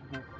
Mhm.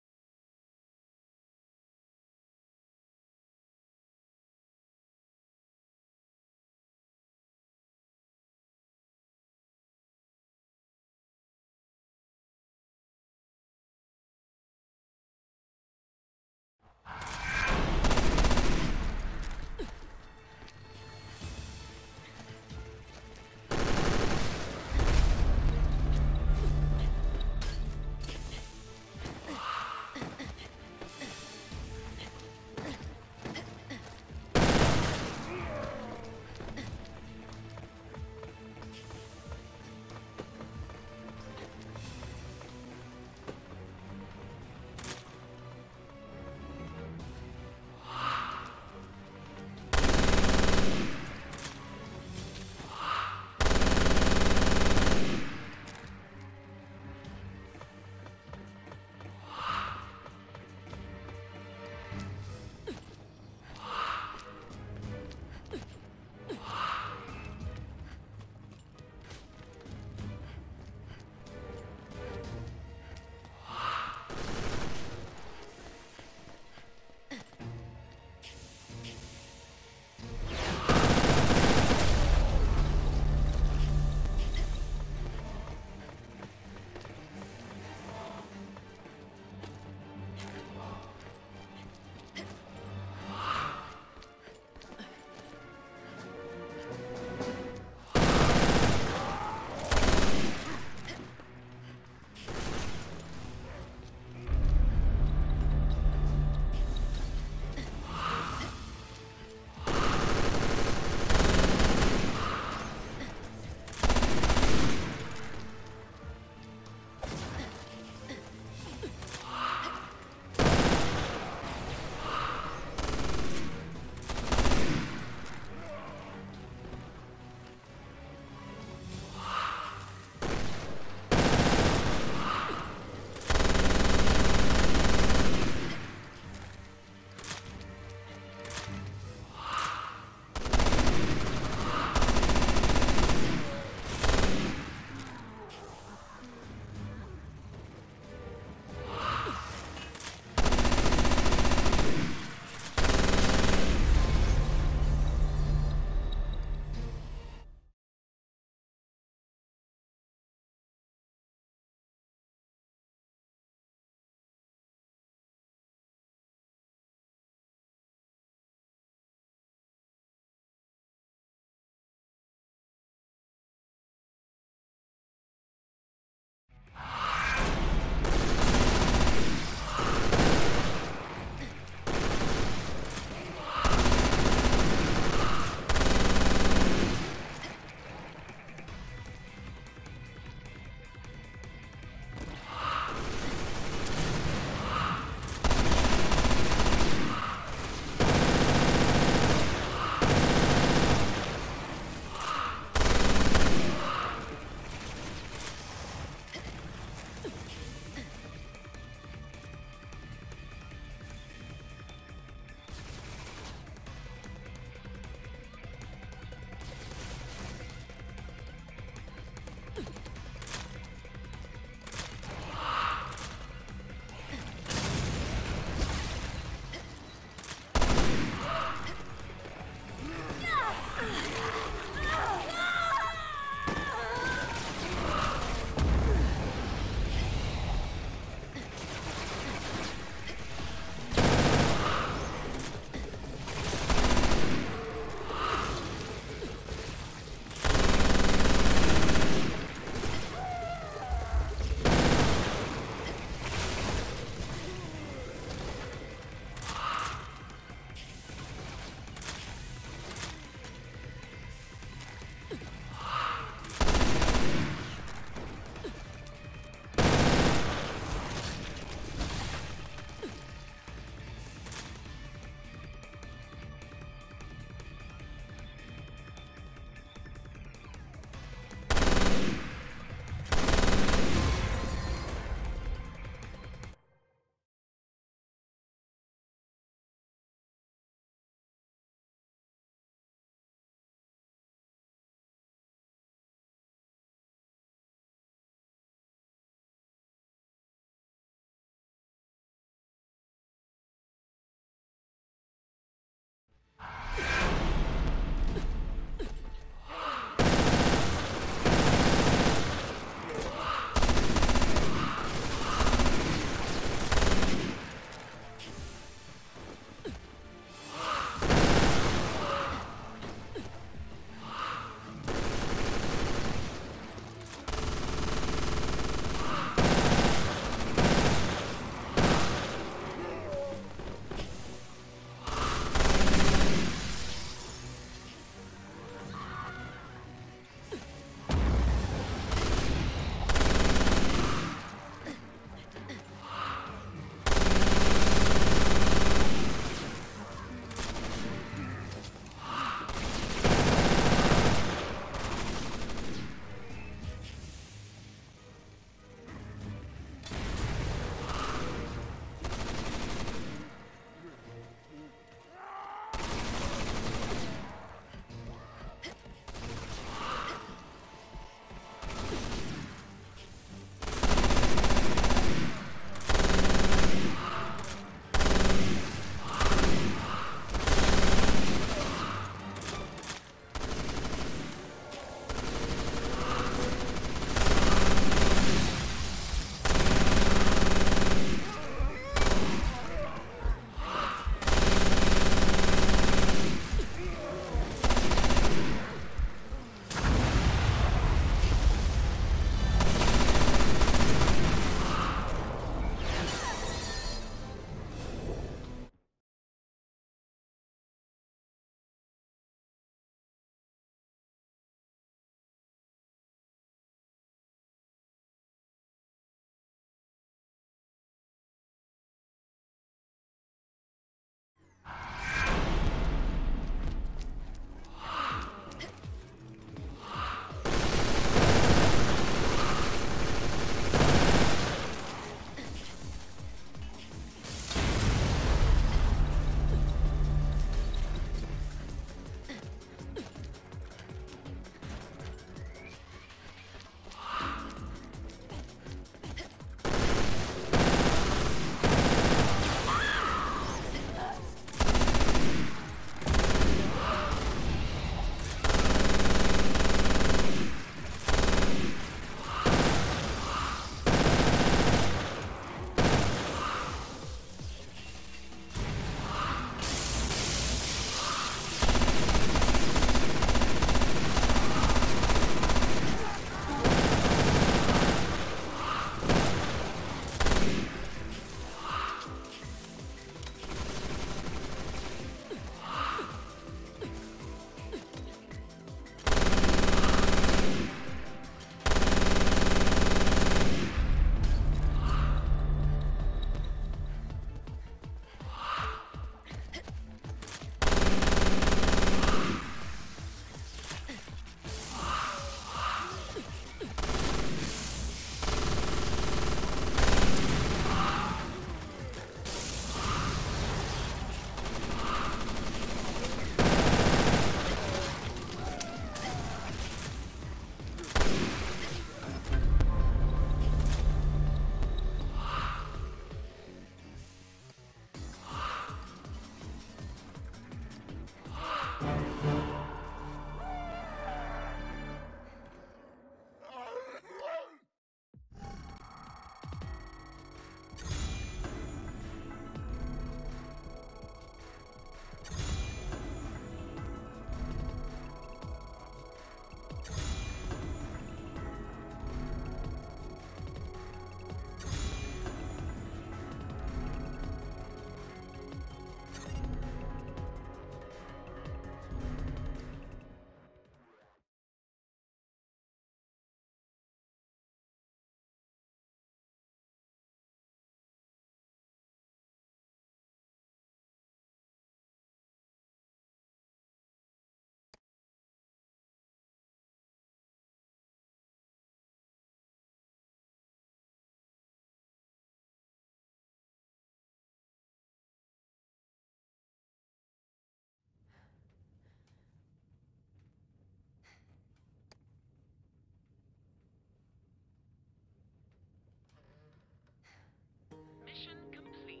Mission complete.